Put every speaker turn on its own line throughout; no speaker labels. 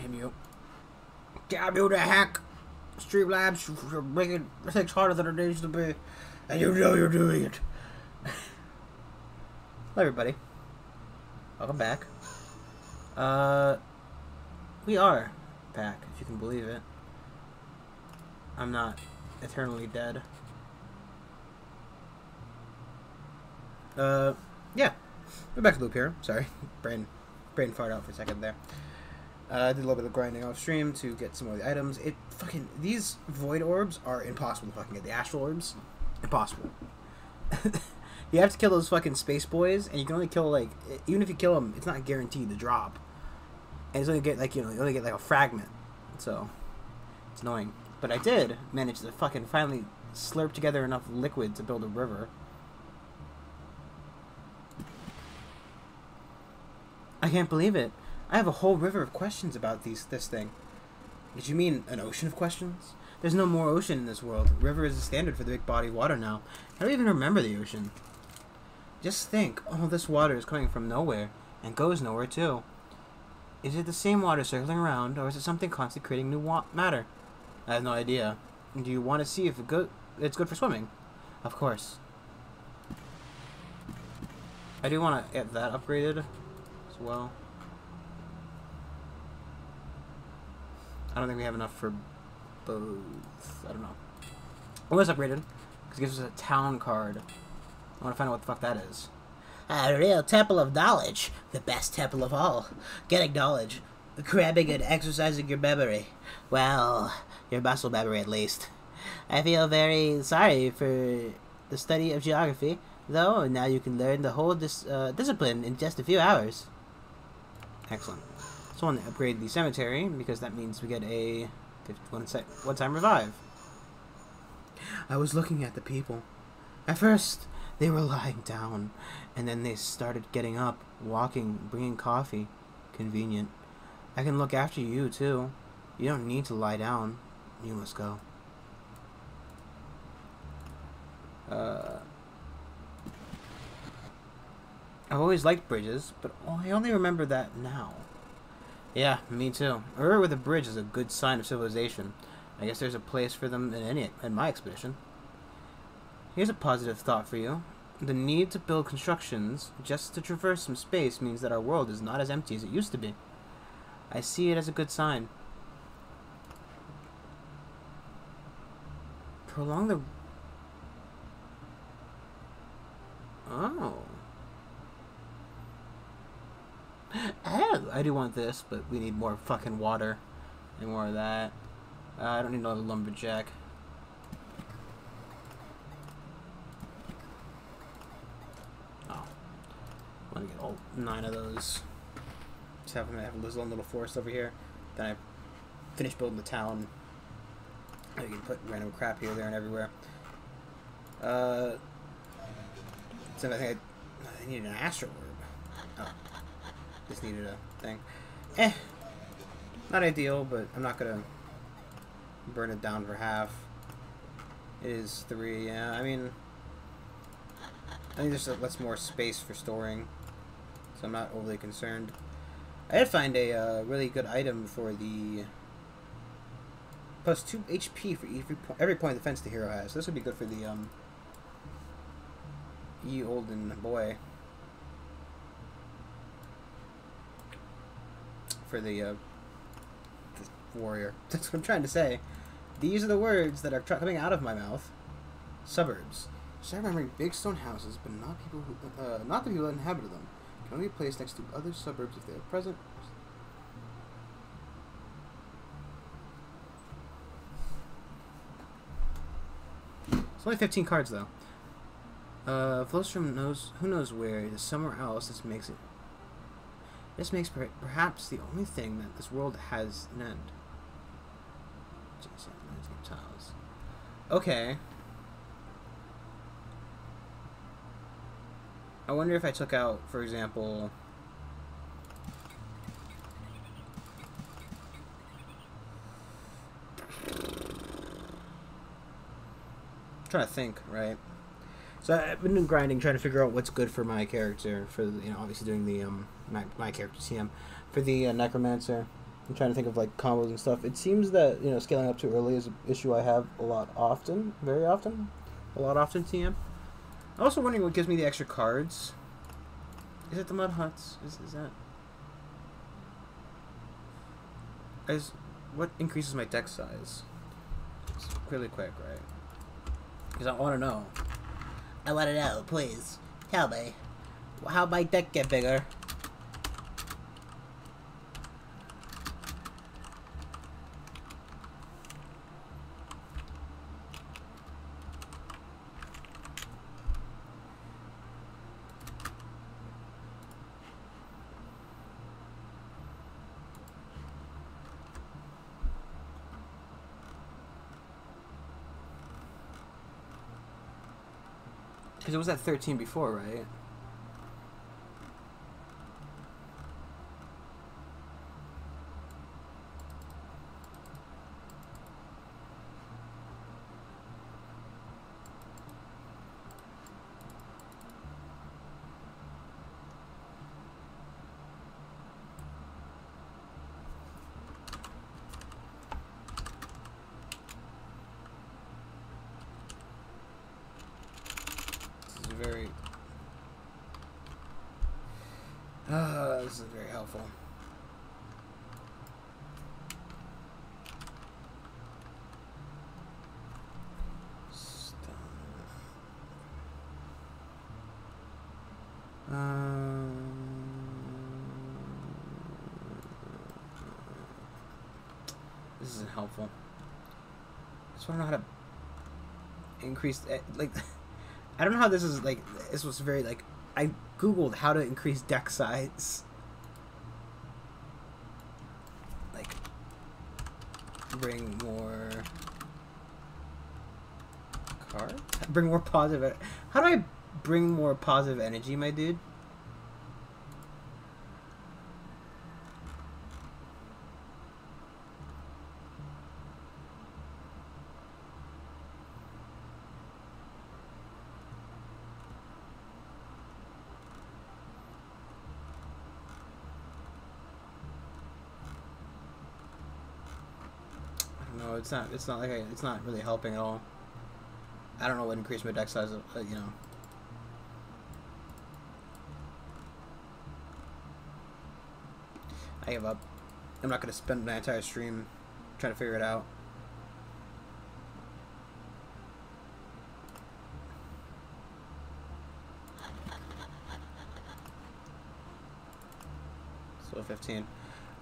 Damn you. Damn you to heck. Streamlabs you're making things harder than it needs to be. And you know you're doing it. Hello, everybody. Welcome back. Uh, we are back, if you can believe it. I'm not eternally dead. Uh, yeah. We're back to loop here. Sorry. Brain, brain fired out for a second there. Uh, I did a little bit of grinding off stream to get some of the items. It fucking these void orbs are impossible to fucking get. The astral orbs, impossible. you have to kill those fucking space boys, and you can only kill like even if you kill them, it's not guaranteed to drop. And it's only get like you know you only get like a fragment, so it's annoying. But I did manage to fucking finally slurp together enough liquid to build a river. I can't believe it. I have a whole river of questions about these this thing. Did you mean an ocean of questions? There's no more ocean in this world. River is the standard for the big body of water now. I don't even remember the ocean. Just think, all this water is coming from nowhere, and goes nowhere too. Is it the same water circling around, or is it something constantly creating new matter? I have no idea. Do you want to see if it go- it's good for swimming? Of course. I do want to get that upgraded as well. I don't think we have enough for both. I don't know. Well, let's upgrade it because it gives us a town card. I want to find out what the fuck that is.
A real temple of knowledge, the best temple of all. Getting knowledge, cramming and exercising your memory. Well, your muscle memory at least. I feel very sorry for the study of geography, though now you can learn the whole dis- uh, discipline in just a few hours.
Excellent. So I want to upgrade the cemetery because that means we get a one sec one time revive. I was looking at the people. At first, they were lying down, and then they started getting up, walking, bringing coffee. Convenient. I can look after you too. You don't need to lie down. You must go. Uh, I've always liked bridges, but I only remember that now. Yeah, me too. A river with a bridge is a good sign of civilization. I guess there's a place for them in any in my expedition. Here's a positive thought for you. The need to build constructions just to traverse some space means that our world is not as empty as it used to be. I see it as a good sign. Prolong the... Oh. I do want this, but we need more fucking water and more of that. Uh, I don't need another lumberjack. Oh. I want to get all nine of those. Just have them have this little forest over here. Then I finish building the town. You can put random crap here, there, and everywhere. Uh, so I think I, I need an orb. Oh. Just needed a thing. Eh. Not ideal, but I'm not gonna burn it down for half. It is three, yeah. I mean, I think there's less more space for storing, so I'm not overly concerned. I did find a uh, really good item for the plus two HP for every, po every point of defense the hero has. This would be good for the um, ye olden boy. For the uh, warrior. That's what I'm trying to say. These are the words that are coming out of my mouth. Suburbs. Start remembering big stone houses, but not people who, uh, not the people that inhabited them. Can only be placed next to other suburbs if they are present. It's only 15 cards though. Uh, Flowstrom knows who knows where. It is somewhere else. This makes it. This makes per perhaps the only thing that this world has an end. Okay. I wonder if I took out, for example, I'm trying to think, right? So I've been grinding, trying to figure out what's good for my character. For you know, obviously doing the um my, my character TM for the uh, necromancer. I'm trying to think of like combos and stuff. It seems that you know scaling up too early is an issue I have a lot often, very often, a lot often. TM. I'm also wondering what gives me the extra cards. Is it the mud huts? Is is that? Is what increases my deck size? It's really quick, right? Because I want to know.
I want to know, please. Tell me. How'd my deck get bigger?
Was at 13 before, right? This is very. Uh, this is very helpful. Stun. Um, this isn't helpful. I just want to know how to increase eh, like I don't know how this is like this was very like I googled how to increase deck size. Like bring more cards? Bring more positive How do I bring more positive energy, my dude? It's not. It's not like I, it's not really helping at all. I don't know what increased my deck size. Uh, you know. I give up. I'm not gonna spend my entire stream trying to figure it out. So 15.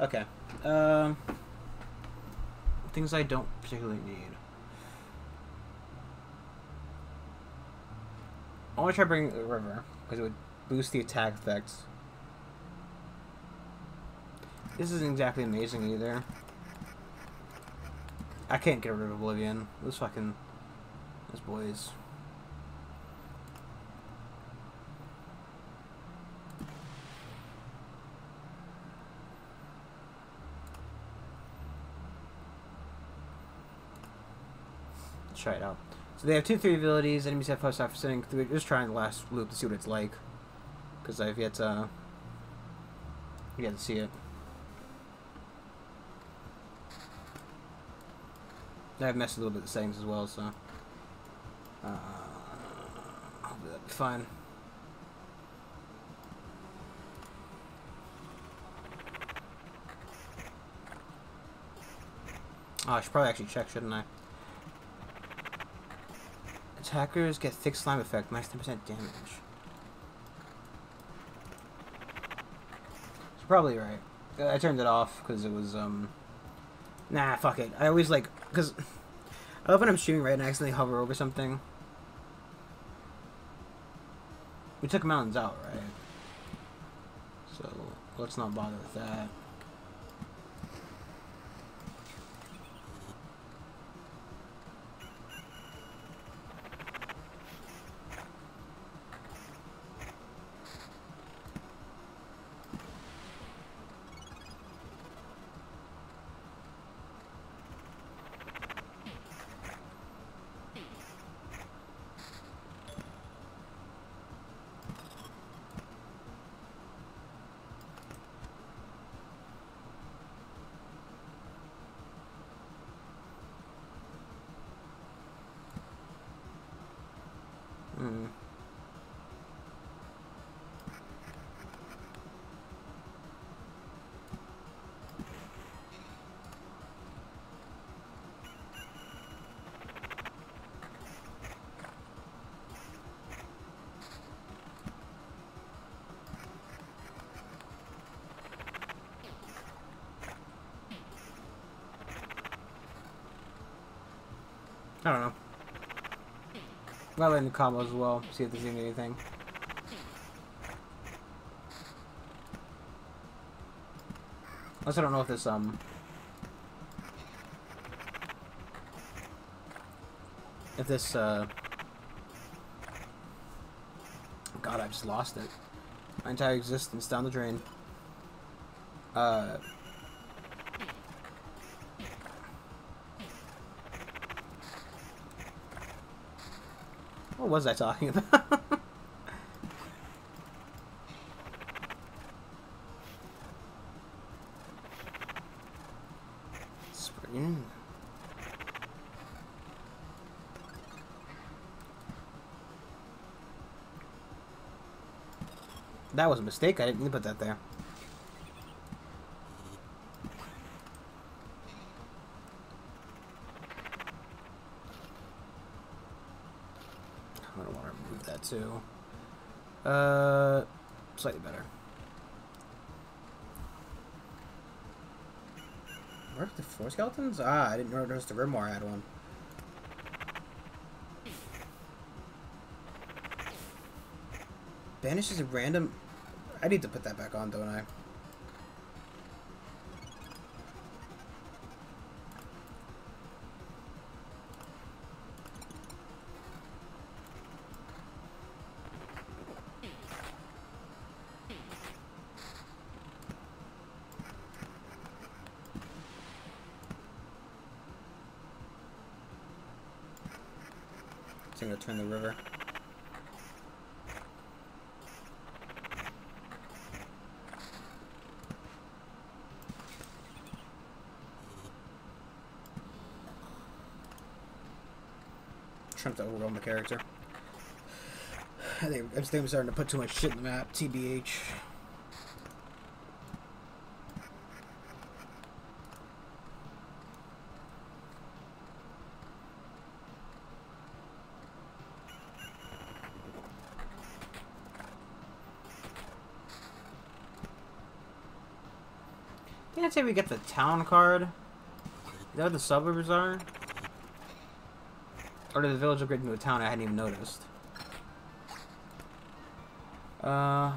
Okay. Um. Things I don't particularly need. I want to try bringing the river because it would boost the attack effects. This isn't exactly amazing either. I can't get rid of Oblivion. Those fucking those boys. Let's try it out. So they have two three abilities. Enemies have plus after sending. Just trying the last loop to see what it's like, because I've yet to yet to see it. I've messed a little bit with the settings as well, so uh, hopefully that'll be fine. Oh, I should probably actually check, shouldn't I? Attackers get thick slime effect, minus 10% damage. You're probably right. Uh, I turned it off because it was, um... Nah, fuck it. I always, like... Because... I love when I'm streaming right and I accidentally hover over something. We took mountains out, right? So, let's not bother with that. I'll in the combos as well, see if there's anything. Unless I don't know if this, um... If this, uh... God, I just lost it. My entire existence down the drain. Uh... What was I talking about? That was a mistake. I didn't put that there. I don't Uh, slightly better. Where are the four skeletons? Ah, I didn't notice the Grimoire had one. Banishes a random... I need to put that back on, don't I? Gonna the river. Trying to overwhelm the character. I think I'm starting to put too much shit in the map. TBH. Say we get the town card? Is that what the suburbs are? Or did the village upgrade into a town I hadn't even noticed? Uh...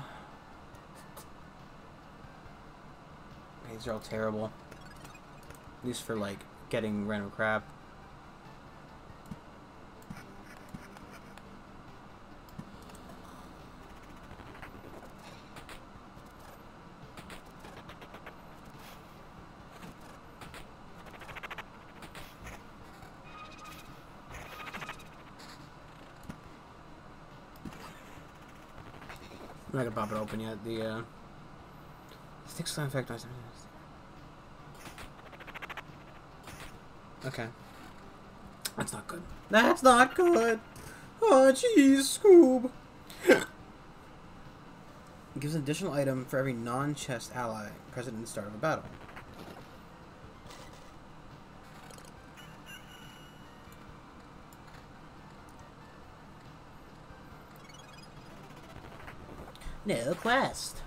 These are all terrible. At least for, like, getting random crap. Not gonna pop it open yet. The uh, stick slime effect. Okay, that's not good. That's not good. Oh jeez, Scoob. Gives an additional item for every non-chest ally present in the start of a battle.
No quest.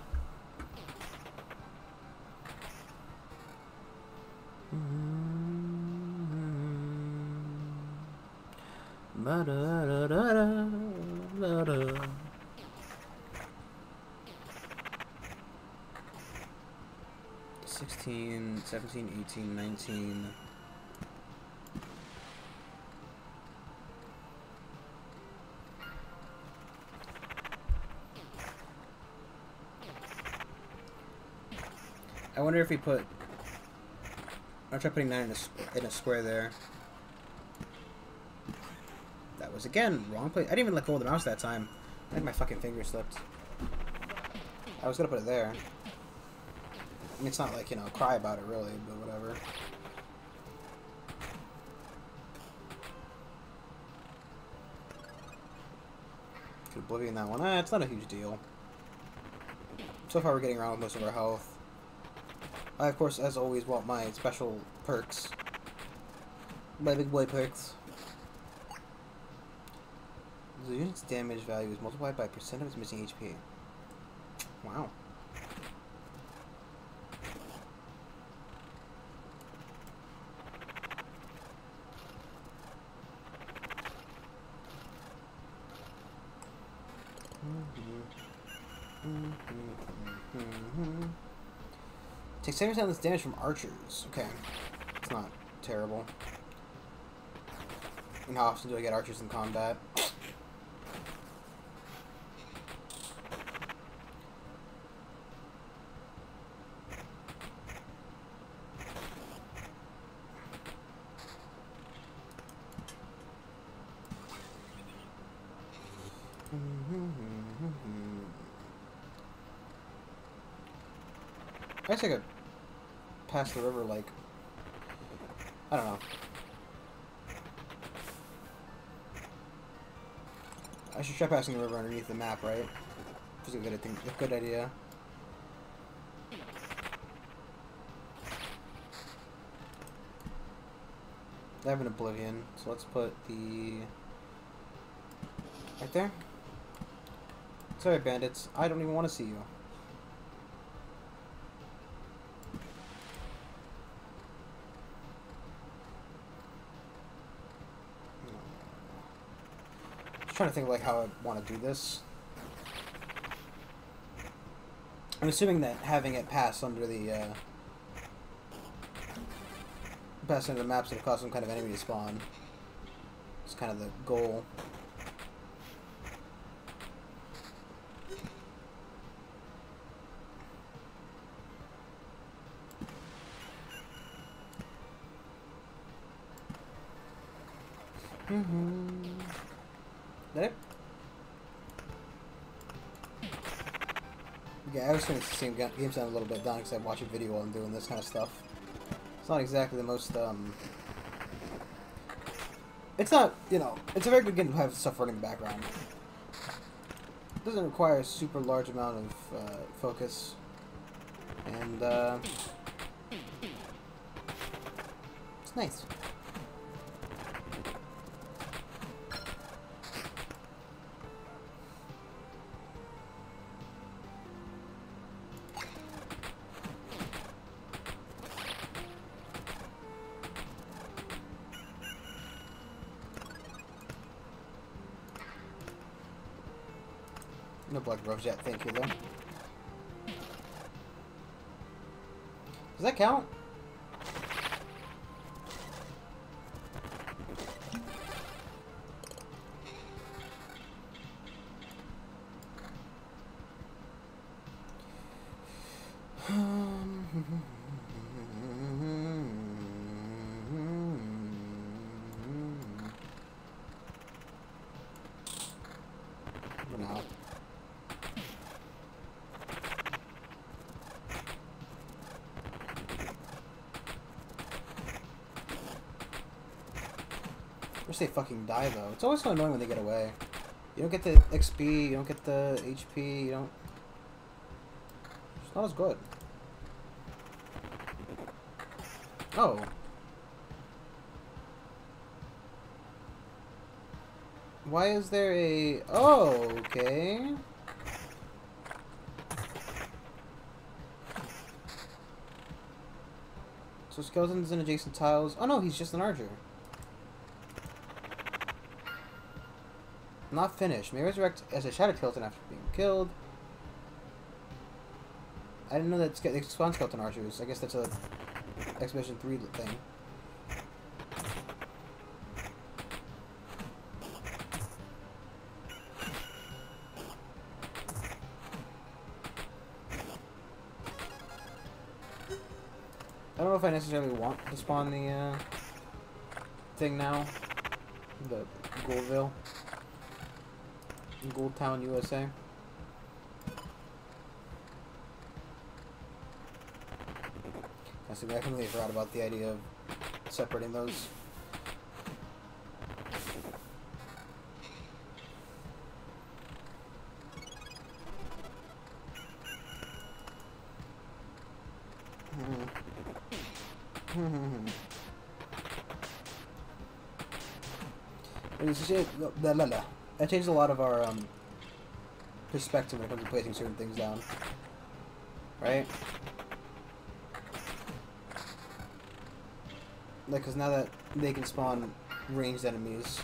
Ba-da-da-da-da-da-da. Sixteen, seventeen, eighteen, nineteen. Wonder if we put. I'll try putting nine in a, in a square there. That was again wrong place. I didn't even let go of the mouse that time. I think my fucking finger slipped. I was gonna put it there. I mean, it's not like you know cry about it really, but whatever. Could oblivion that one. Ah, it's not a huge deal. So far, we're getting around with most of our health. I, of course, as always, want my special perks. My big boy perks. The unit's damage value is multiplied by percent of its missing HP. Wow. 70% less damage from archers. Okay. It's not terrible. And how often do I get archers in combat? I guess I could pass the river like I don't know. I should try passing the river underneath the map, right? Is a good, thing, a good idea. I have an Oblivion, so let's put the... Right there? Sorry, bandits. I don't even want to see you. Just trying to think like how I want to do this. I'm assuming that having it pass under the uh, pass under the maps will cause some kind of enemy to spawn. It's kind of the goal. See game sound a little bit down because I watch a video while I'm doing this kind of stuff. It's not exactly the most, um... It's not, you know, it's a very good game to have stuff running in the background. It doesn't require a super large amount of uh, focus. And, uh... It's nice. No blood rose yet, thank you though. Does that count? Wish they fucking die though. It's always so annoying when they get away. You don't get the XP, you don't get the HP, you don't... It's not as good. Oh. Why is there a... Oh, okay. So skeletons and adjacent tiles. Oh no, he's just an archer. Not finished. May resurrect as a shadow skeleton after being killed. I didn't know that they spawn skeleton archers. I guess that's a Expedition 3 thing. I don't know if I necessarily want to spawn the uh, thing now. The Ghoulville. Gold Town, USA. I see, I completely forgot about the idea of separating those. la la la that changed a lot of our um, perspective when it comes to placing certain things down. Right? Like, because now that they can spawn ranged enemies,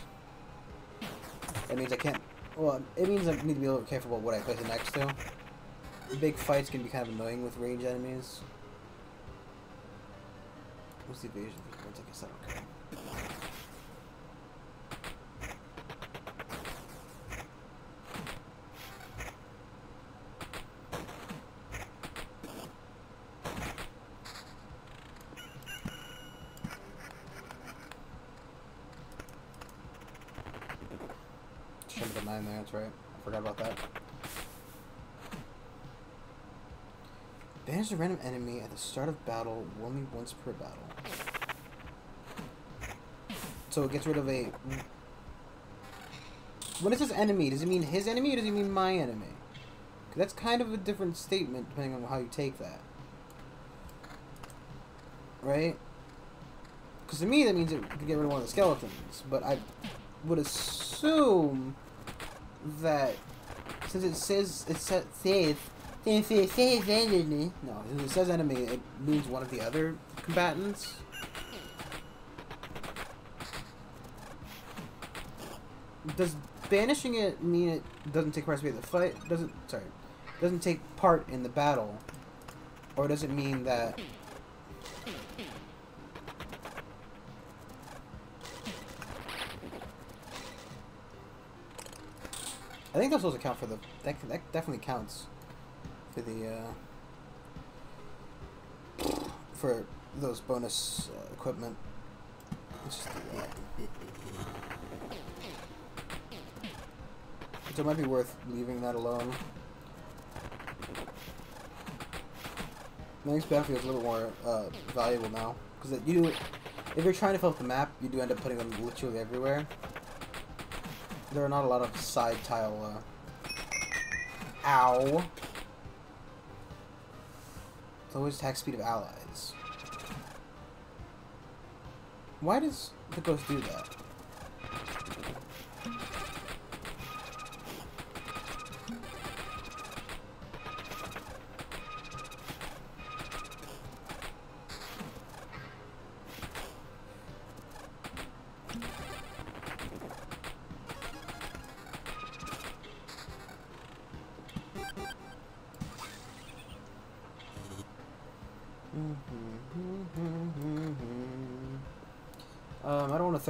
that means I can't... Well, it means I need to be a little careful about what I place it next to. big fights can be kind of annoying with range enemies. What's the evasion? Guess don't care. Should have nine there, that's right. I forgot about that. Banish a random enemy at the start of battle only once per battle. So it gets rid of a. When it says enemy, does it mean his enemy or does it mean my enemy? that's kind of a different statement depending on how you take that. Right? Because to me that means it could get rid of one of the skeletons. But I would assume that since it says it sa- says it says enemy no since it says enemy it means one of the other combatants. Does banishing it mean it doesn't take part in the fight? Doesn't sorry, doesn't take part in the battle, or does it mean that? I think those also count for the. That, that definitely counts for the. Uh, for those bonus uh, equipment. So it might be worth leaving that alone. Man's Battlefield is a little more uh, valuable now because you. If you're trying to fill up the map, you do end up putting them literally everywhere. There are not a lot of side tile. Uh... Ow! Always attack speed of allies. Why does the ghost do that?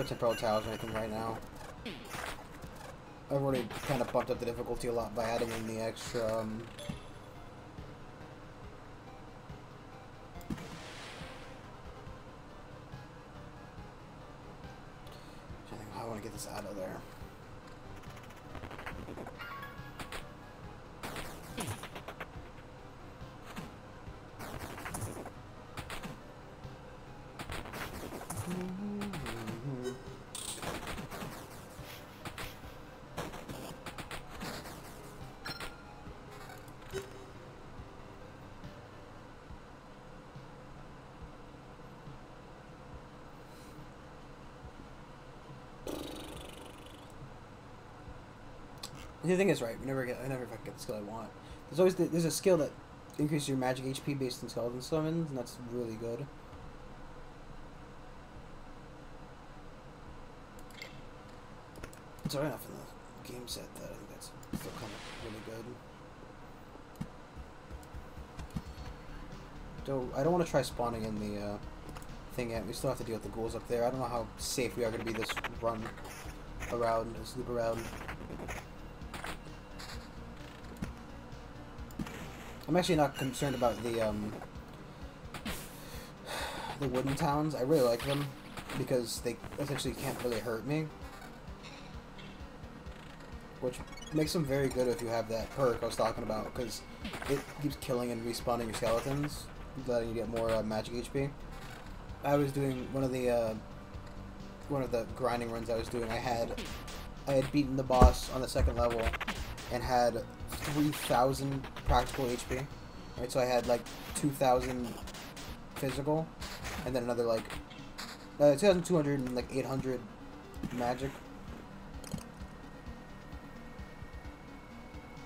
Temporal towers or anything right now. I've already kind of bumped up the difficulty a lot by adding in the extra, um... The thing is, right? We never get. I never get the skill I want. There's always the, there's a skill that increases your magic HP based on skeleton summons, and that's really good. It's alright enough in the game set that I think that's still kind of really good. Don't I don't want to try spawning in the uh, thing yet. We still have to deal with the ghouls up there. I don't know how safe we are going to be this run around, this loop around. I'm actually not concerned about the um, the wooden towns. I really like them because they essentially can't really hurt me, which makes them very good if you have that perk I was talking about because it keeps killing and respawning your skeletons, letting you get more uh, magic HP. I was doing one of the uh, one of the grinding runs I was doing. I had I had beaten the boss on the second level and had 3,000 practical HP. Right, so I had like 2,000 physical, and then another like uh, 2,200 and like 800 magic.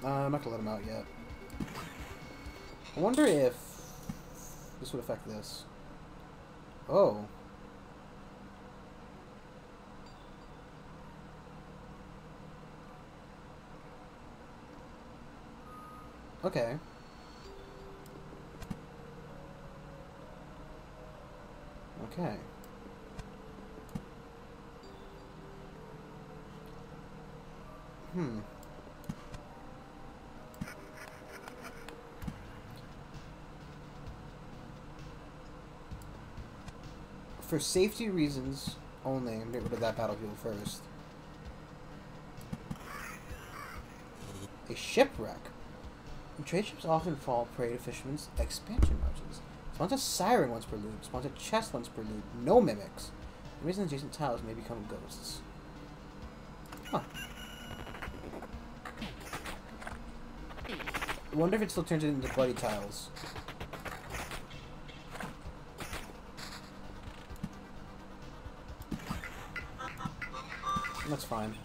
Uh, I'm not gonna let him out yet. I wonder if this would affect this. Oh. Okay. Okay. Hmm. For safety reasons only, I'm get rid of that battlefield first. A shipwreck. Trade ships often fall prey to fishermen's expansion margins. Spawns a siren once per loop. Spawns a chest once per loop. No mimics. The reason adjacent tiles may become ghosts. Huh. I wonder if it still turns it into bloody tiles. That's fine.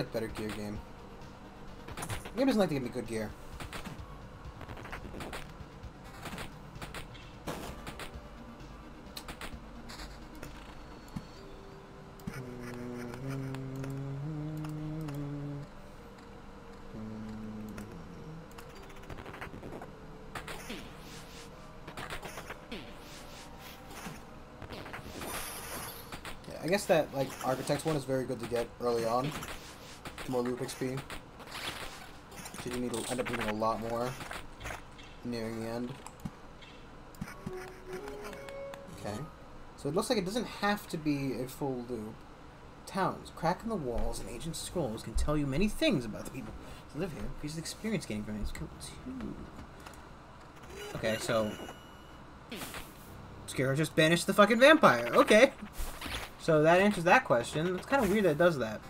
Like better gear game. Game doesn't like to give me good gear. I guess that like architects one is very good to get early on. More loop XP. So you need to end up needing a lot more nearing the end. Okay. So it looks like it doesn't have to be a full loop. Towns, crack in the walls, and ancient scrolls can tell you many things about the people who live here because the experience gained from it is cool too. Okay, so Scarab just banished the fucking vampire. Okay. So that answers that question. It's kind of weird that it does that.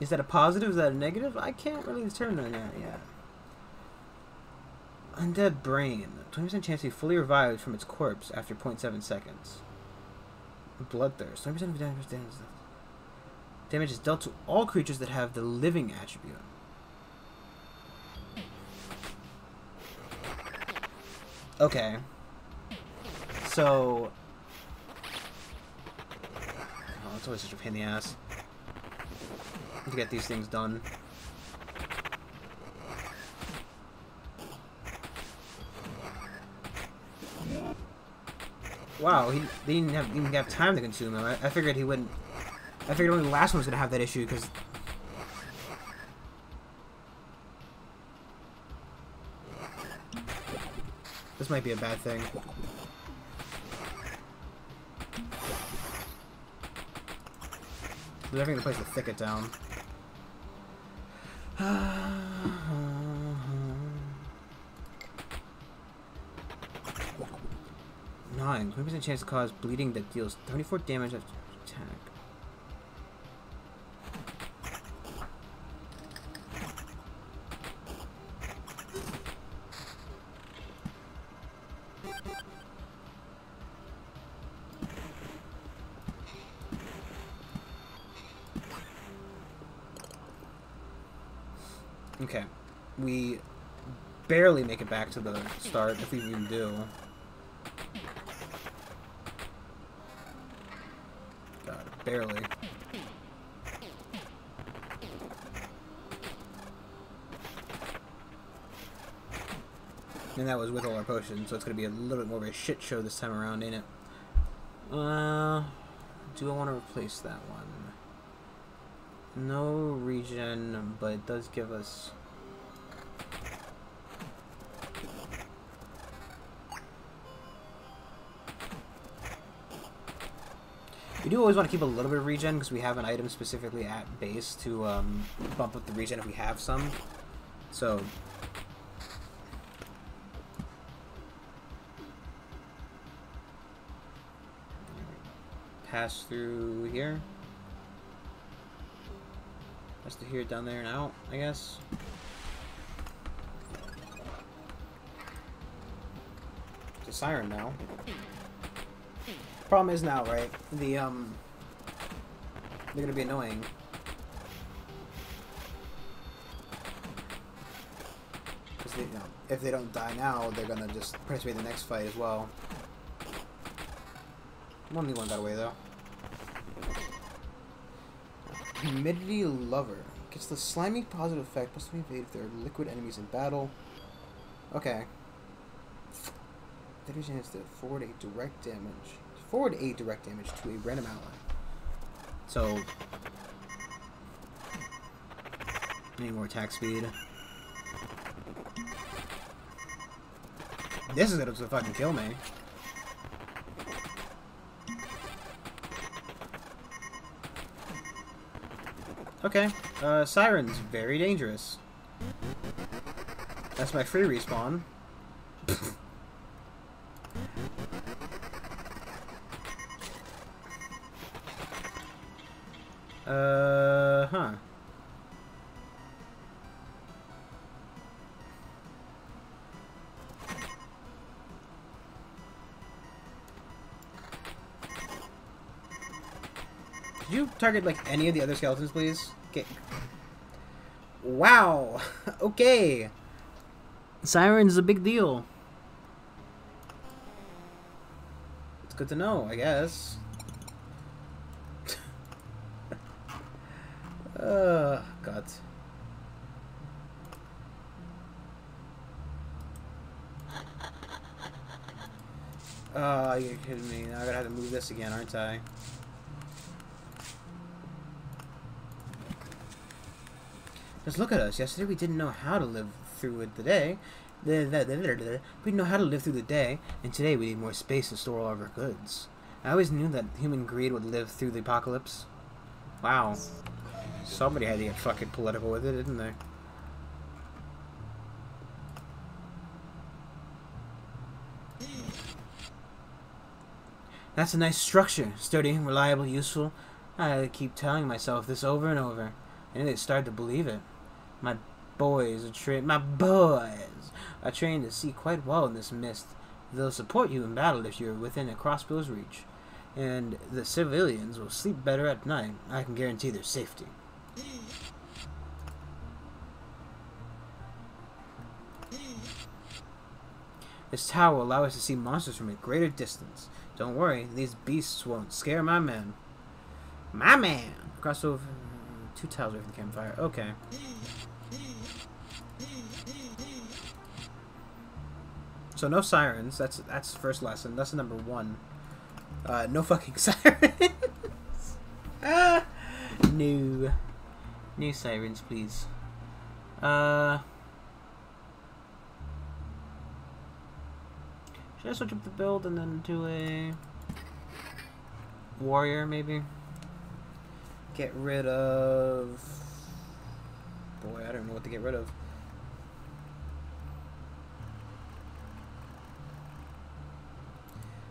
Is that a positive? Is that a negative? I can't really determine that yet. Undead Brain. 20% chance to be fully revived from its corpse after 0.7 seconds. Bloodthirst. 20% of damage, damage, damage is dealt to all creatures that have the living attribute. Okay. So... Oh, always such a pain in the ass to get these things done. Wow, he didn't have even have time to consume them. I, I figured he wouldn't. I figured only the last one was gonna have that issue because. This might be a bad thing. There's definitely to place to thicket down. Nine. 20% chance to cause bleeding that deals 34 damage after attack. Back to the start, if we even do. God, barely. And that was with all our potions, so it's going to be a little bit more of a shit show this time around, ain't it? Uh, do I want to replace that one? No regen, but it does give us... Do always want to keep a little bit of regen because we have an item specifically at base to um, bump up the regen if we have some. So... Pass through here. To hear it down there and out, I guess. It's a siren now. Problem is now, right? The, um... They're gonna be annoying. Because, you know, if they don't die now, they're gonna just participate in the next fight as well. Only one got away, though. Humidity Lover. Gets the slimy positive effect, must be evaded if there are liquid enemies in battle. Okay. That is chance to forward a direct damage. Forward 8 direct damage to a random ally. So. Need more attack speed. This is gonna fucking kill me. Okay, uh, Siren's very dangerous. That's my free respawn. Target, like, any of the other skeletons, please? Okay. Wow! okay! Siren's a big deal. It's good to know, I guess. uh, God. Oh, you're kidding me. Now I gotta have to move this again, aren't I? Just look at us. Yesterday we didn't know how to live through the day. We didn't know how to live through the day, and today we need more space to store all of our goods. I always knew that human greed would live through the apocalypse. Wow. Somebody had to get fucking political with it, didn't they? That's a nice structure. Sturdy, reliable, useful. I keep telling myself this over and over. And they start to believe it. My boys are trained. My boys are trained to see quite well in this mist. They'll support you in battle if you're within a crossbow's reach. And the civilians will sleep better at night. I can guarantee their safety. This tower will allow us to see monsters from a greater distance. Don't worry, these beasts won't scare my men. My man! Cross over two tiles away from the campfire. Okay. So no sirens. That's that's first lesson. Lesson number one. Uh, no fucking sirens. ah, no, no sirens, please. Uh, should I switch up the build and then do a warrior maybe? Get rid of. Boy, I don't know what to get rid of.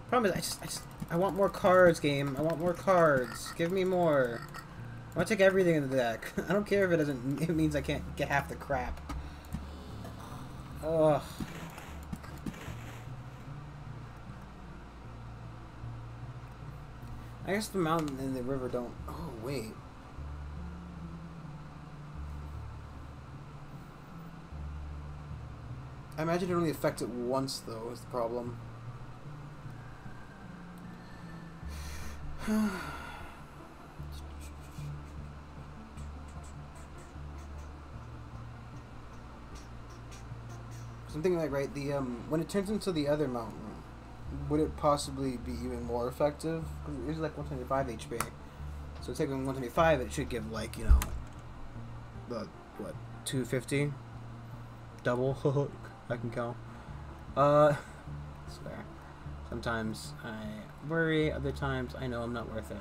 Problem is, I just, I just, I want more cards, game. I want more cards. Give me more. I want to take everything in the deck. I don't care if it doesn't. It means I can't get half the crap. Ugh. I guess the mountain and the river don't. Oh wait. I imagine it only affects it once, though, is the problem. Something like right the um when it turns into the other mountain, would it possibly be even more effective? Because it is like 125 HP, so taking 125, it should give like you know, the what 250 double. Hook I can count. Uh, swear. Sometimes I worry, other times I know I'm not worth it.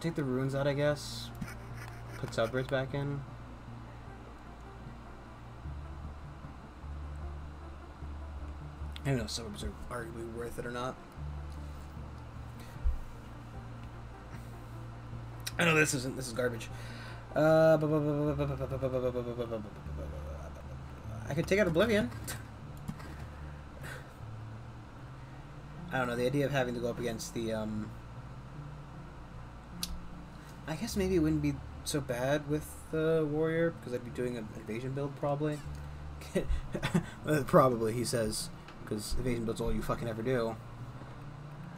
Take the runes out, I guess. Put suburbs back in. I don't know if suburbs are arguably worth it or not. I know this isn't. This is garbage. Uh, I could take out Oblivion. I don't know, the idea of having to go up against the, um... I guess maybe it wouldn't be so bad with the Warrior, because I'd be doing an evasion build, probably. probably, he says, because evasion build's all you fucking ever do.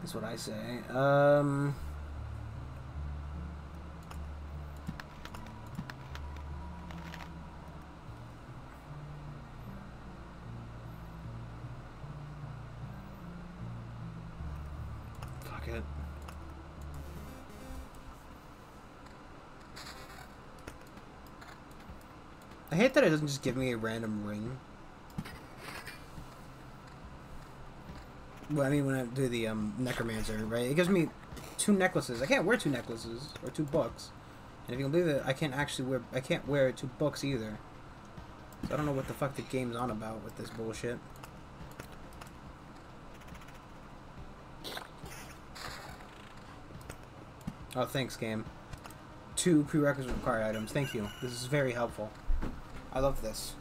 That's what I say. Um... that it doesn't just give me a random ring. Well, I mean, when I do the um, necromancer, right? It gives me two necklaces. I can't wear two necklaces or two books. And if you can believe it, I can't actually wear. I can't wear two books either. So I don't know what the fuck the game's on about with this bullshit. Oh, thanks, game. Two prerequisite required items. Thank you. This is very helpful. I love this.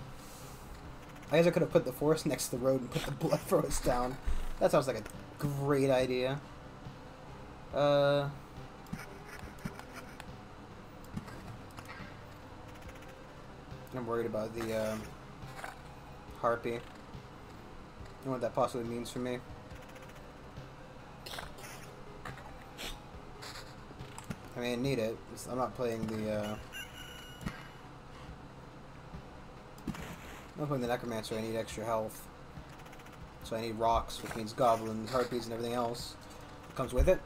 I guess I could have put the forest next to the road and put the blood forest down. That sounds like a great idea. Uh... I'm worried about the um, harpy. Know what that possibly means for me. I mean, I need it. I'm not playing the. Uh, I'm playing the necromancer. I need extra health, so I need rocks, which means goblins, harpies, and everything else that comes with it.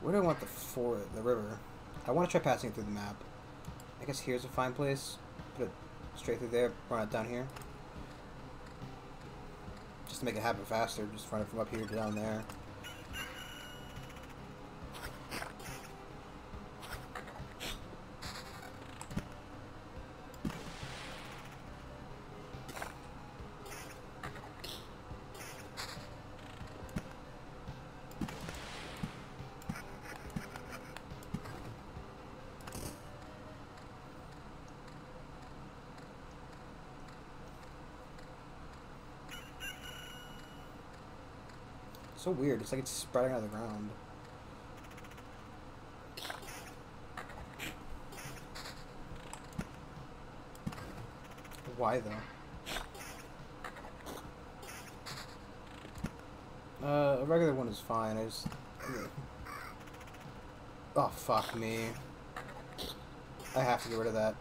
Where do I want the for the river? I want to try passing through the map. I guess here's a fine place. Put it straight through there, run it down here. Just to make it happen faster, just run it from up here to down there. So weird. It's like it's spreading out of the ground. Why though? Uh, a regular one is fine. I just. Oh fuck me. I have to get rid of that.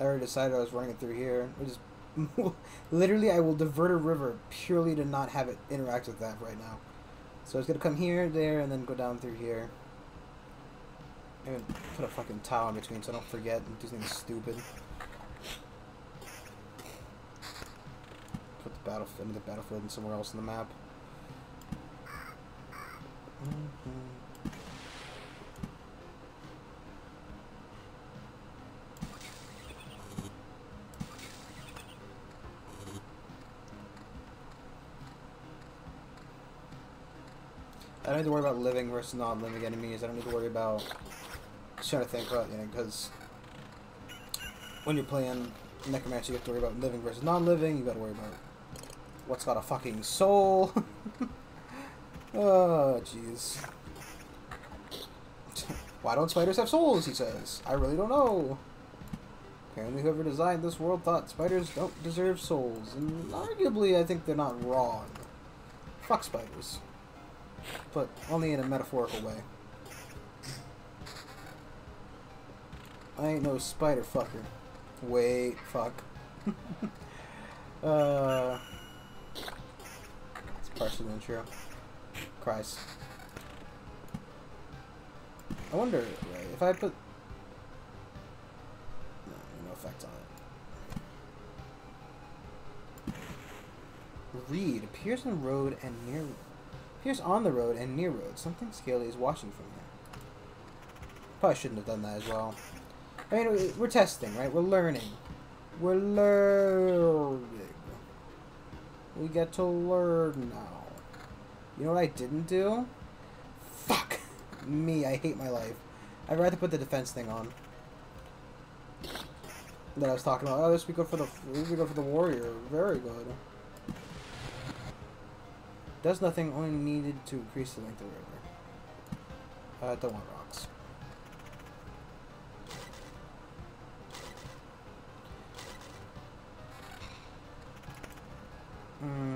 I already decided I was running it through here. I just Literally, I will divert a river purely to not have it interact with that right now. So it's gonna come here, there, and then go down through here. And put a fucking towel in between so I don't forget and do something stupid. Put the battlefield, in the battlefield and somewhere else in the map. Mm -hmm. I don't need to worry about living versus non-living enemies. I don't need to worry about... Just trying to think about, you know, because... When you're playing Necromancer, you have to worry about living versus non-living. You gotta worry about what's got a fucking soul. oh, jeez. Why don't spiders have souls, he says. I really don't know. Apparently whoever designed this world thought spiders don't deserve souls. And arguably, I think they're not wrong. Fuck spiders but only in a metaphorical way. I ain't no spider fucker. Wait, fuck. uh, it's partially untrue. Christ. I wonder, if I put... No, no effect on it. Read appears on road and near Here's on the road and near road. Something scaly is watching from here. Probably shouldn't have done that as well. I mean, we're testing, right? We're learning. We're learning. We get to learn now. You know what I didn't do? Fuck! Me, I hate my life. I'd rather put the defense thing on. That I was talking about. Oh, this we go for the we go for the warrior. Very good. Does nothing, only needed to increase the length of the river. Uh, don't want rocks. Mm.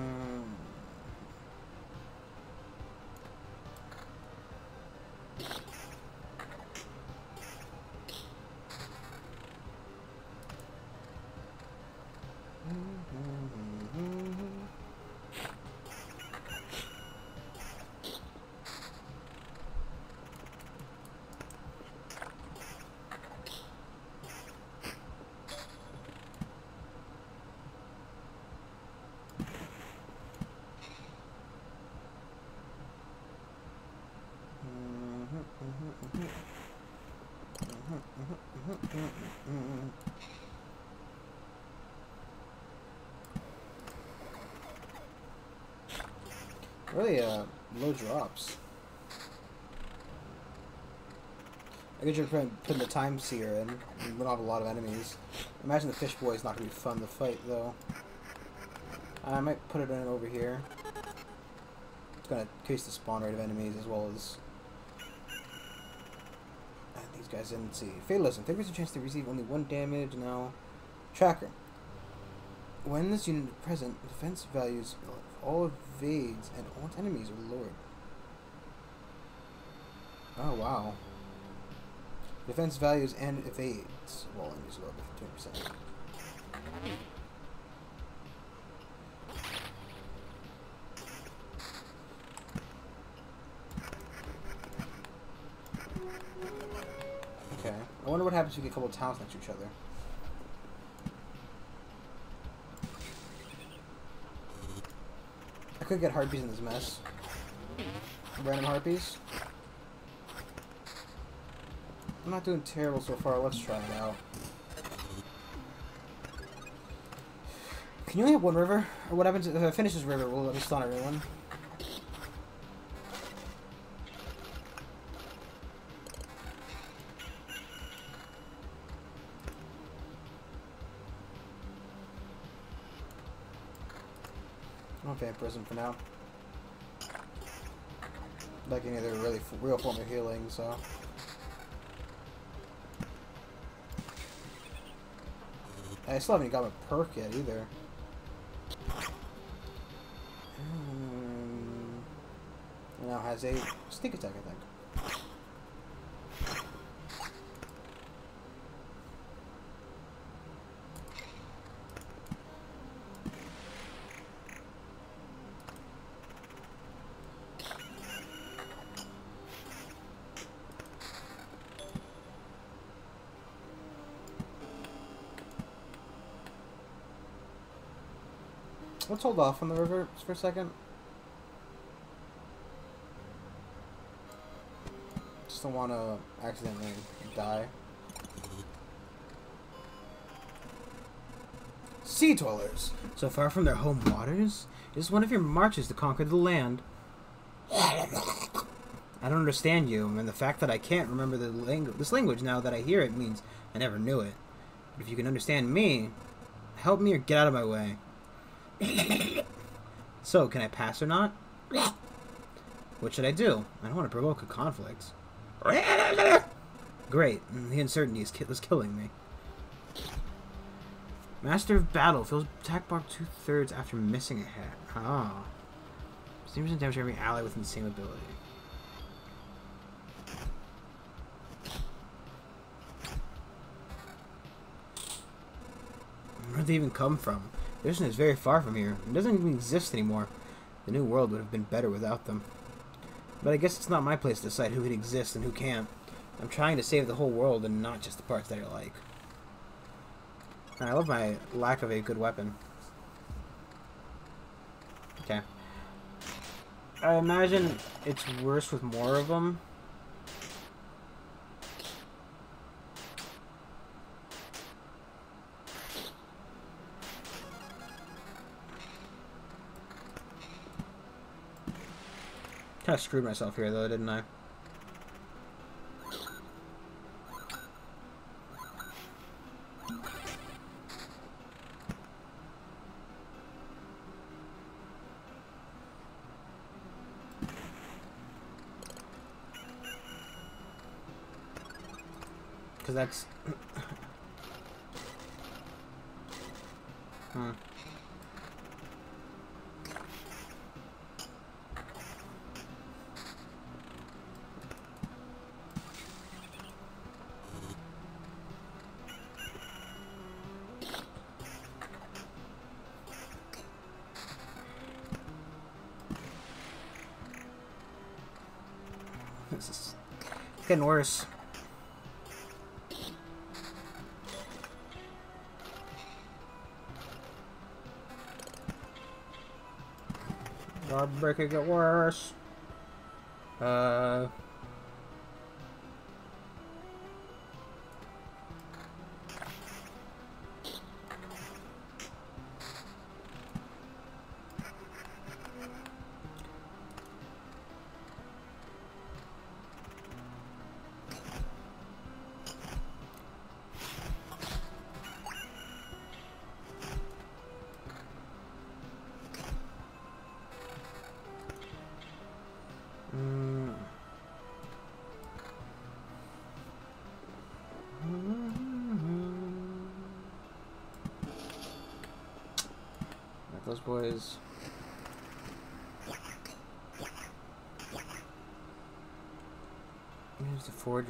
Really, uh, low drops. I guess you're putting, putting the time seer in. We don't have a lot of enemies. Imagine the fish boy is not going to be fun to fight, though. I might put it in over here. It's going to increase the spawn rate of enemies as well as... Guys. Let's see. Fatalism. There's a chance to receive only one damage. Now, Tracker. When this unit is present, defense values of all evades and all enemies are lowered. Oh, wow. Defense values and evades. Well, enemies lower by 15%. If you get a couple towns next to each other. I could get harpies in this mess. Random harpies. I'm not doing terrible so far. Let's try it out. Can you only have one river? Or what happens if I finish this river? Will it let me stun everyone? I'm for now. Like any other really real form of healing, so. I still haven't got my perk yet either. Um, now has a sneak attack, I think. Let's hold off on the river for a second. Just don't want to accidentally die. Sea dwellers. So far from their home waters, is one of your marches to conquer the land. I don't understand you, and the fact that I can't remember the langu- this language now that I hear it means I never knew it. But if you can understand me, help me or get out of my way. so, can I pass or not? What should I do? I don't want to provoke a conflict. Great. The uncertainty is ki- killing me. Master of Battle fills attack bar two thirds after missing a hit. Ah. Seems to damage every ally with the same ability. Where'd they even come from? Ocean is very far from here. It doesn't even exist anymore. The new world would have been better without them. But I guess it's not my place to decide who can exist and who can't. I'm trying to save the whole world and not just the parts that I like. And I love my lack of a good weapon. Okay. I imagine it's worse with more of them. Kind of screwed myself here, though, didn't I? Because that's... getting worse. God, making it worse. Uh.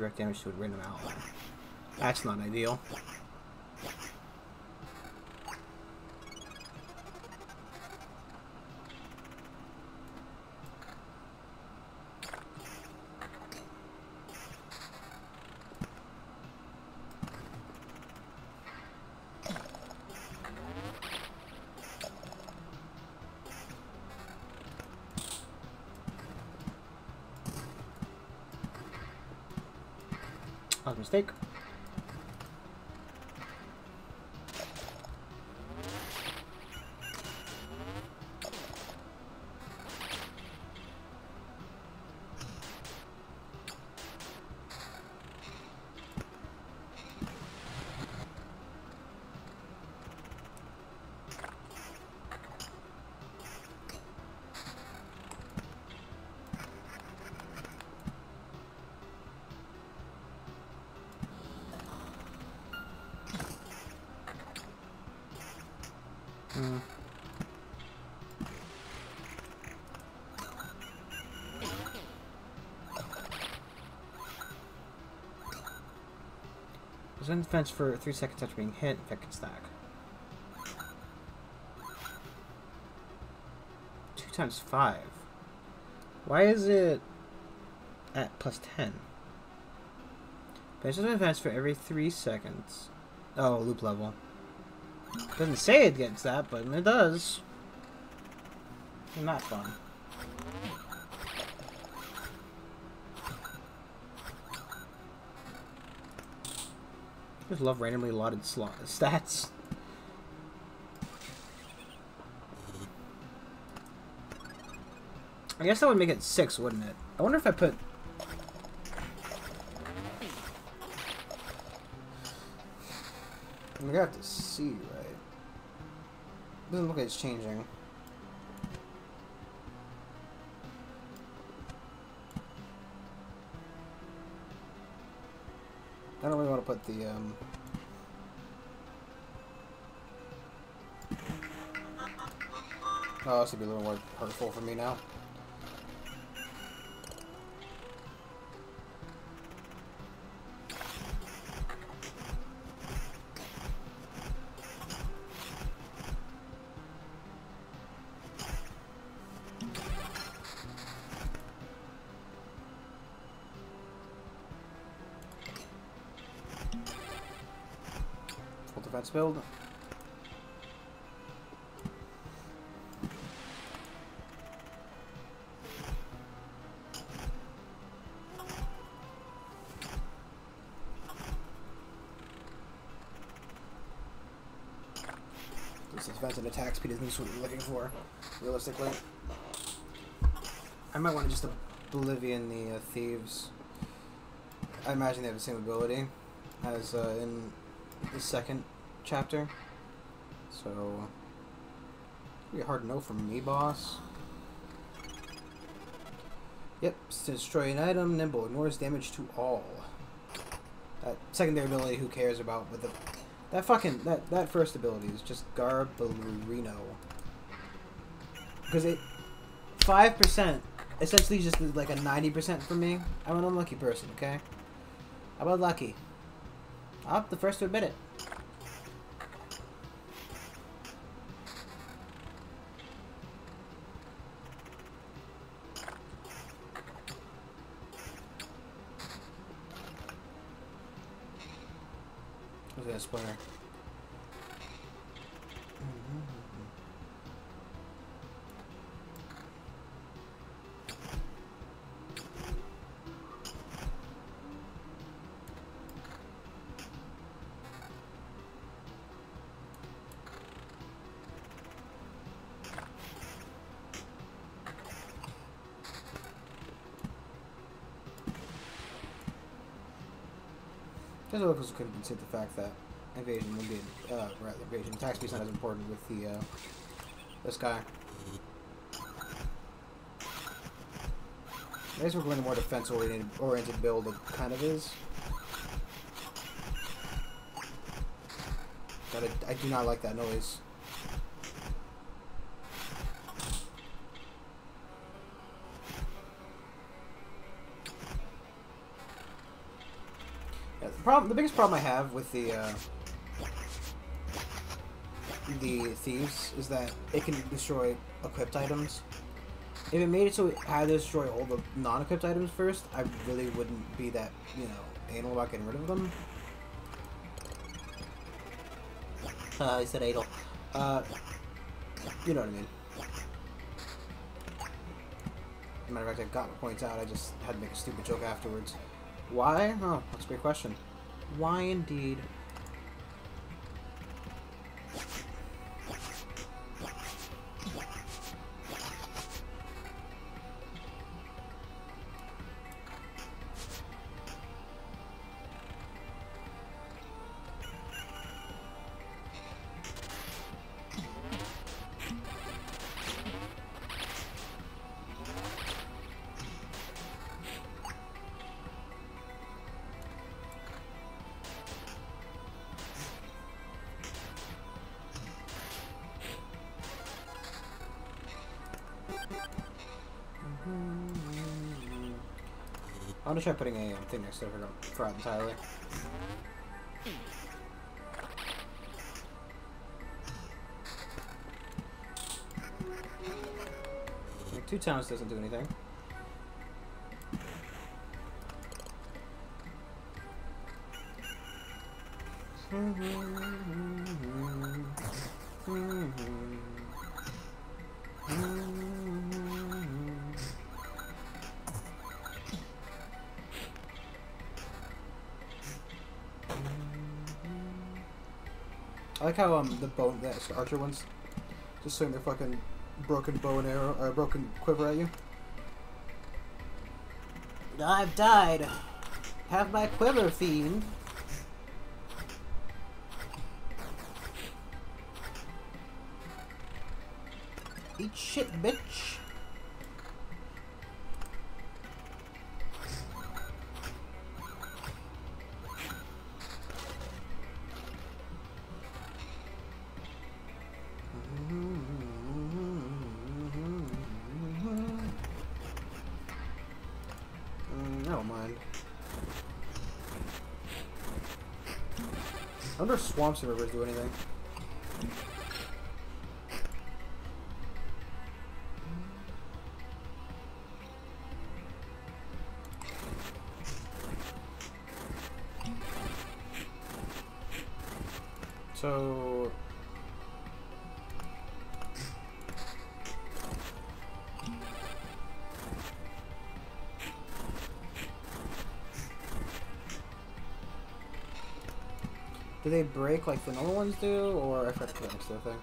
Direct damage to a random ally. That's not ideal. That was a mistake. Defense for 3 seconds after being hit, that can stack. 2 times 5. Why is it at plus 10? There's one defense for every 3 seconds. Oh, loop level. Doesn't say it gets that, but it does. Not fun. Just love randomly allotted slot stats. I guess that would make it six, wouldn't it? I wonder if I put
I'm gonna have to see, right? Doesn't look like it's changing. The um. Oh, this would be a little more hurtful for me now. Defense build. This defense and attack speed isn't what you're looking for, realistically. I might want to just oblivion the uh, thieves. I imagine they have the same ability as uh, in the second chapter. So, be hard to know from me, boss. Yep, destroy an item, nimble ignores damage to all. That secondary ability, who cares about? But the that fucking that that first ability is just garbarino. Because it five percent essentially just like a ninety percent for me. I'm an unlucky person. Okay, how about lucky? I'm the first to admit it. Locals could consider the fact that invasion would be uh, rather evasion attack speed's not as important with the uh, this guy. I guess we're going to more defense oriented oriented build it kind of is. But I, I do not like that noise. Problem, the biggest problem I have with the uh, the thieves is that it can destroy equipped items. If it made it so it had to destroy all the non-equipped items first, I really wouldn't be that you know anal about getting rid of them.
Uh, I said idle.
Uh, you know what I mean. Matter of fact, I got points out. I just had to make a stupid joke afterwards. Why? Oh, that's a great question. Why indeed? Try putting a thing next to I don't entirely. Like, two towns doesn't do anything. The bow the archer ones just swing their fucking broken bow and arrow or broken quiver at you.
I've died. Have my quiver, fiend. Eat shit, bitch.
I wonder if swamps and rivers do anything. Break like the normal ones do, or I forgot to to the thing?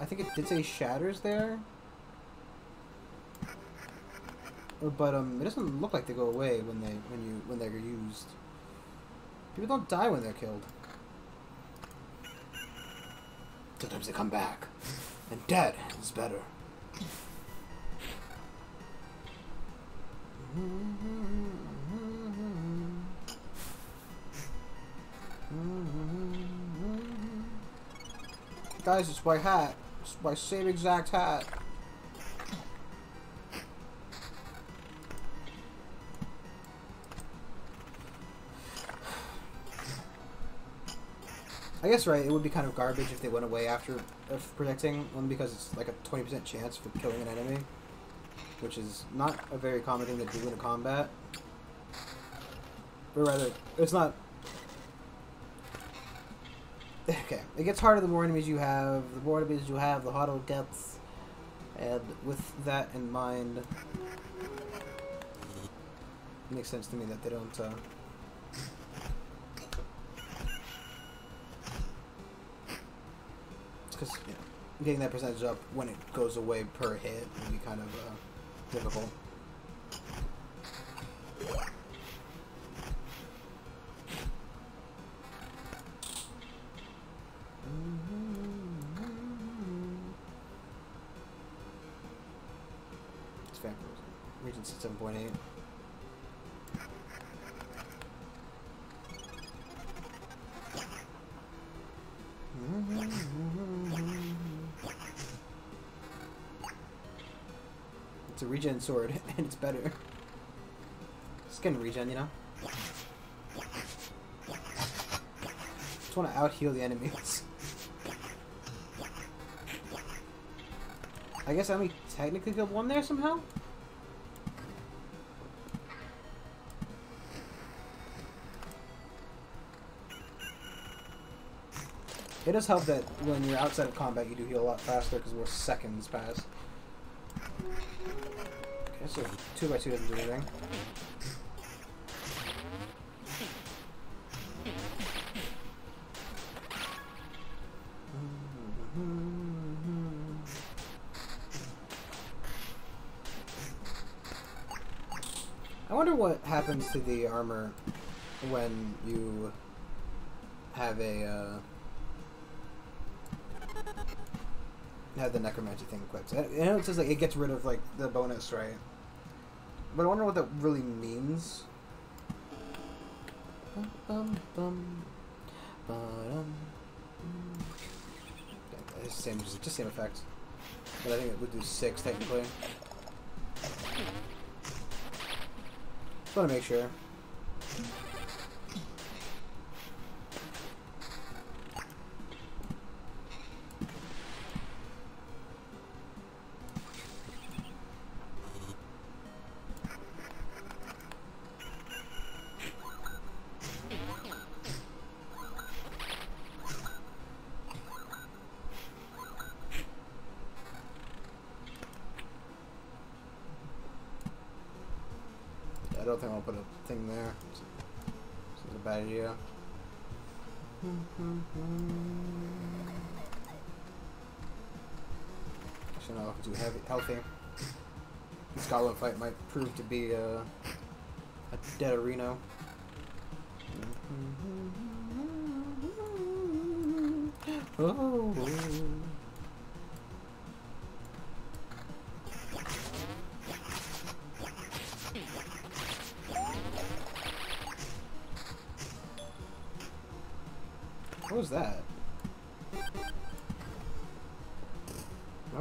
I think it did say shatters there. But um it doesn't look like they go away when they when you when they're used. People don't die when they're killed. Sometimes they come back. And dead is better. Guys, it's white hat. My same exact hat. I guess right. It would be kind of garbage if they went away after of protecting, only because it's like a twenty percent chance for killing an enemy, which is not a very common thing to do in a combat. Or rather, it's not. Okay, it gets harder the more enemies you have. The more enemies you have, the harder it gets. And with that in mind, it makes sense to me that they don't. Uh, because you know, getting that percentage up when it goes away per hit would be kind of uh, difficult. Sword, and it's better. Gonna regen, you know? Just wanna out heal the enemies. I guess I only technically killed one there somehow? It does help that when you're outside of combat, you do heal a lot faster because we're seconds pass. Okay, so two by two doesn't do anything. I wonder what happens to the armor when you have a uh, have the necromancy thing equipped. I know it says like it gets rid of like the bonus, right? But I wonder what that really means. Bum, bum, bum. Yeah, same, just just same effect. But I think it would do six technically. Just want to make sure. Don't think I'll put a thing there. This is a bad idea. Actually, no, too heavy, healthy. This goblin fight might prove to be uh, a dead arena. Oh.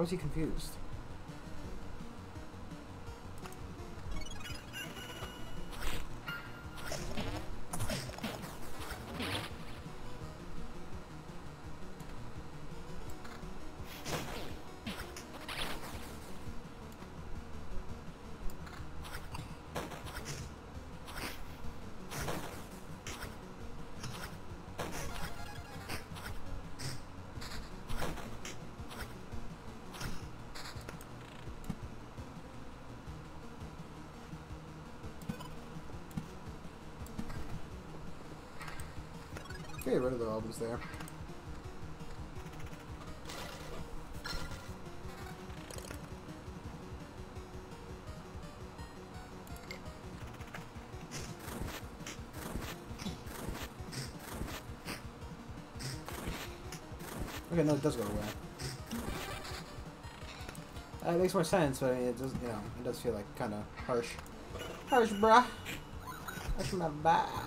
Was he confused? The albums there. Okay, no, it does go away. Uh, it makes more sense, but I mean, it does, you know, it does feel like kind of harsh. Harsh, bruh. Harsh my back.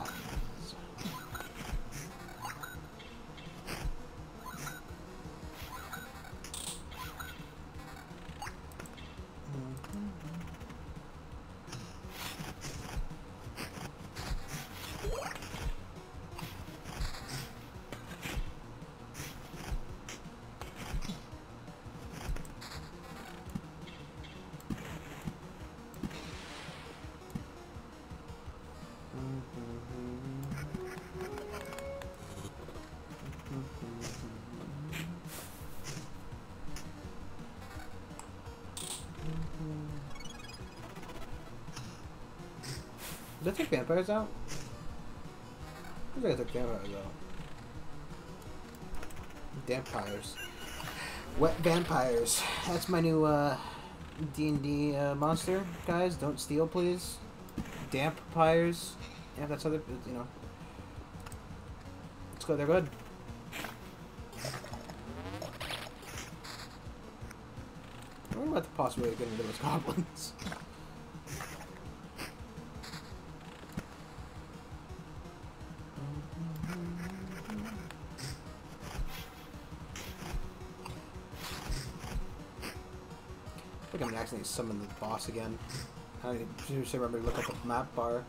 Did I take vampires out? I think I took vampires out. Vampires. Wet vampires. That's my new uh, D&D uh, monster, guys. Don't steal, please. Damp pyres. Yeah, that's other, you know. Let's go, they're good. What am about the possibility of getting rid of those goblins. summon the boss again. I just remember to look at the map bar.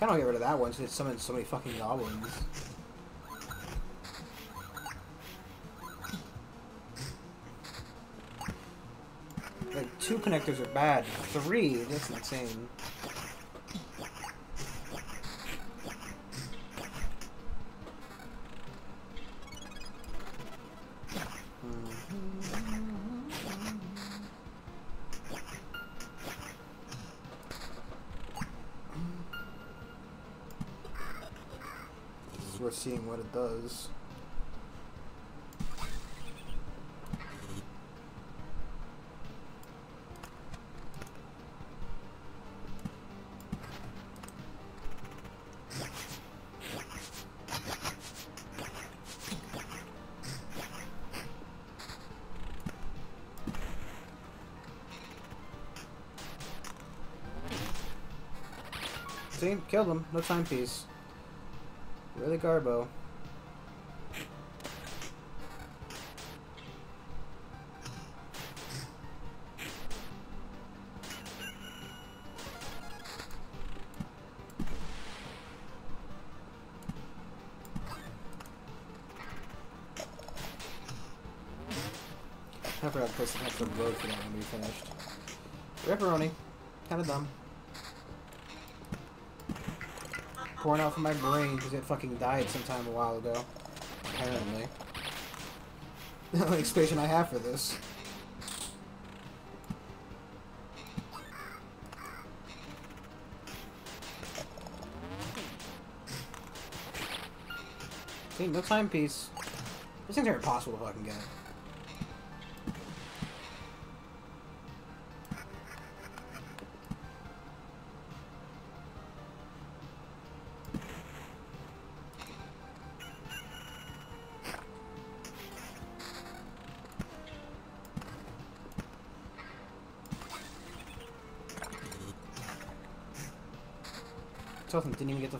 Kind of get rid of that one since it summoned so many fucking goblins. Like, two connectors are bad. Three? That's insane. It does. See? Killed him. No timepiece. Really Garbo. Finished. Ripperoni. Kinda dumb. pouring out from my brain because it fucking died sometime a while ago. Apparently. The only explanation I have for this. See, no timepiece. These things are impossible to fucking get.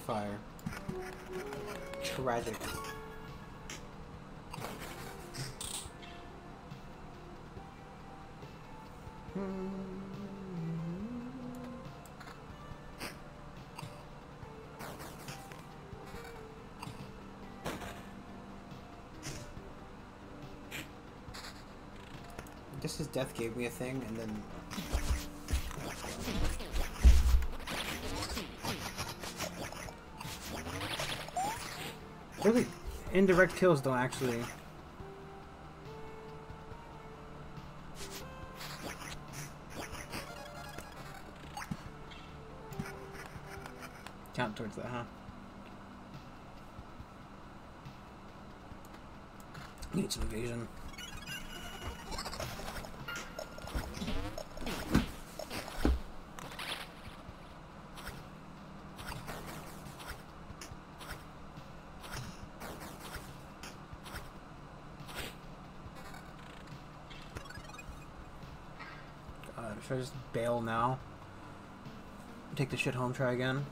Fire. Tragic. I guess his death gave me a thing, and then
indirect kills don't actually. Count towards that, huh? Need some evasion. Should I just bail now? Take the shit home, try again?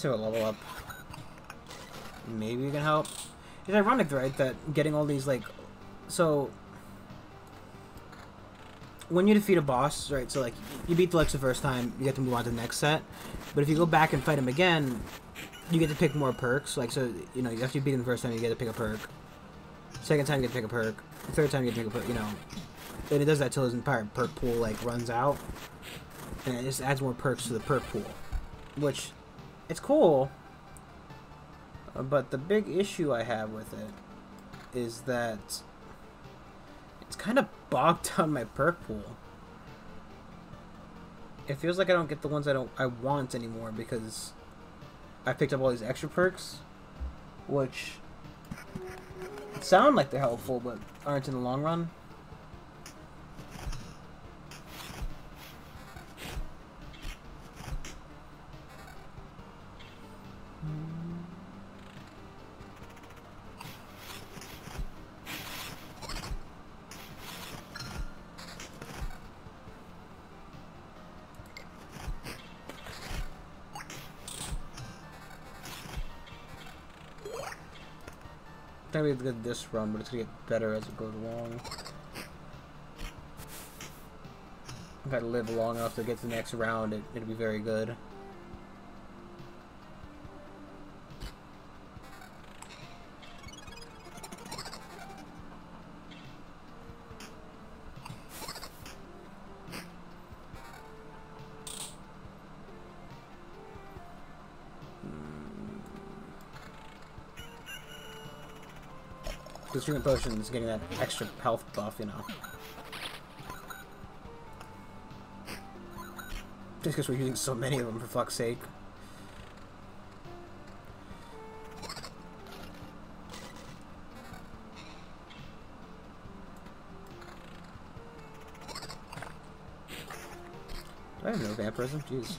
What level up. Maybe we can help. It's ironic, right, that getting all these, like... So... When you defeat a boss, right, so, like, you beat the Lich the first time, you get to move on to the next set. But if you go back and fight him again, you get to pick more perks. Like, so, you know, after you beat him the first time, you get to pick a perk. Second time, you get to pick a perk. Third time, you get to pick a perk, you know. And it does that till his entire perk pool, like, runs out. And it just adds more perks to the perk pool. Which, it's cool. But the big issue I have with it is that kind of bogged down my perk pool. it feels like I don't get the ones I don't I want anymore because I picked up all these extra perks, which sound like they're helpful but aren't in the long run. We good this run, but it's gonna get better as it goes along. If I live long enough to get to the next round, it, it'll be very good. Consuming potions, getting that extra health buff, you know. Just because we're using so many of them, for fuck's sake. I have no vampirism, jeez.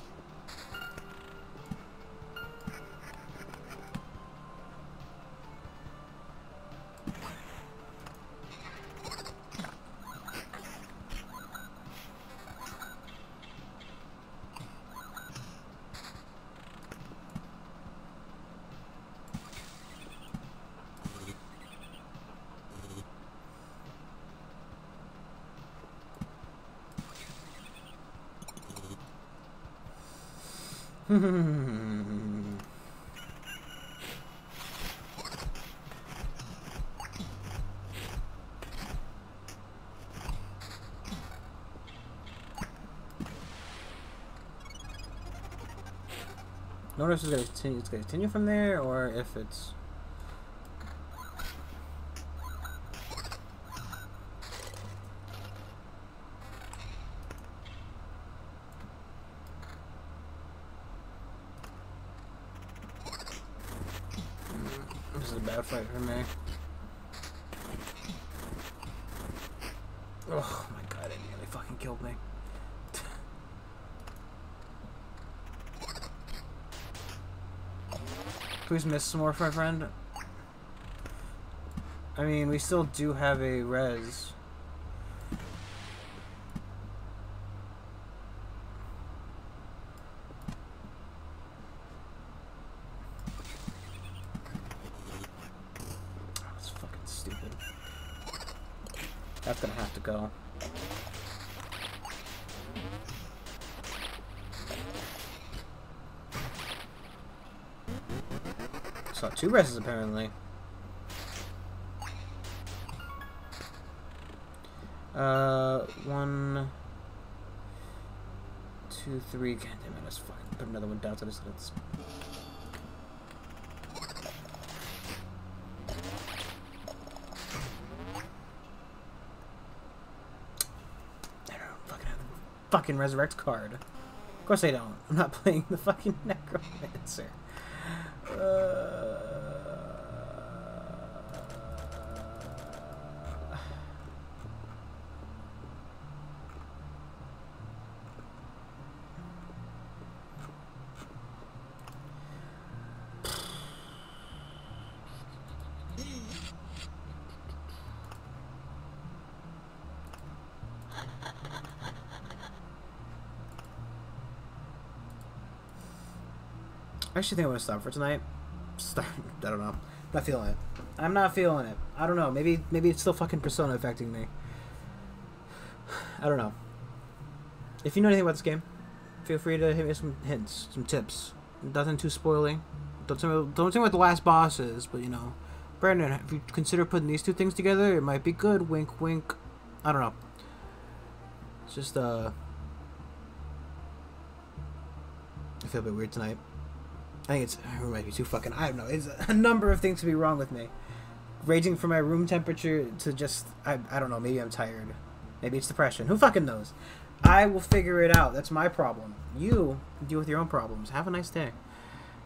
Notice it's gonna continue. It's gonna continue from there, or if it's. This is a bad fight for me. Oh my god, it nearly fucking killed me. Please miss some more, my friend. I mean, we still do have a res. That's fucking stupid. That's gonna have to go. Two reses apparently. Uh, one, two, three. God damn it! Just fucking put another one down so this gets. I don't fucking have the fucking resurrect card. Of course I don't. I'm not playing the fucking necromancer. Actually think I'm gonna stop for tonight. Stop. I don't know. Not feeling it. I'm not feeling it. I don't know. Maybe maybe it's still fucking persona affecting me. I don't know. If you know anything about this game, feel free to hit me some hints, some tips. Nothing too spoiling. Don't tell me, don't tell me what the last boss is, but you know, Brandon, if you consider putting these two things together, it might be good. Wink, wink. I don't know. It's just uh, I feel a bit weird tonight. I think it's it might be too fucking. I don't know. It's a number of things to be wrong with me. Ranging from my room temperature to just I I don't know. Maybe I'm tired. Maybe it's depression. Who fucking knows? I will figure it out. That's my problem. You deal with your own problems. Have a nice day.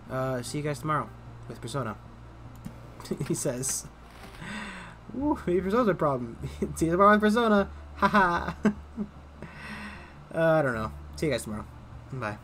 Uh, see you guys tomorrow with Persona. he says. Ooh, maybe Persona's a problem. see you tomorrow with Persona. Haha. uh, I don't know. See you guys tomorrow. Bye.